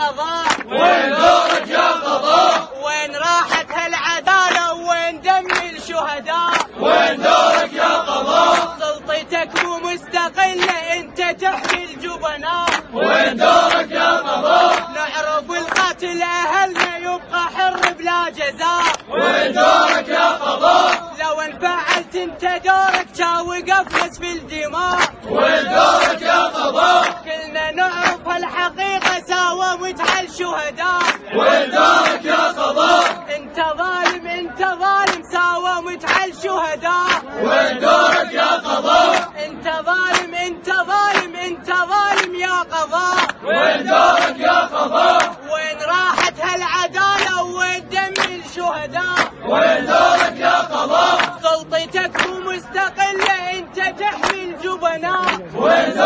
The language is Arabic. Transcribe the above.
قضاء. وين دورك يا قضاء؟ وين راحت هالعدالة؟ وين دم الشهداء؟ وين دورك يا قضاء؟ سلطتك مو مستقلة انت تحمي الجبناء. وين دورك يا قضاء؟ نعرف القاتل أهلنا يبقى حر بلا جزاء. وين دورك يا قضاء؟ لو ان فعلت انت دورك جا وقف في الدماء. وين الشهداء وداك يا قضاء انت ظالم انت ظالم ساومت على الشهداء وداك يا قضاء. انت ظالم انت ظالم انت ظالم يا قضاء. وداك يا قضاء. وين راحت هالعدالة وين دم الشهداء؟ وداك يا قضاء. سلطتك مو مستقلة انت تحمي الجبناء. وداك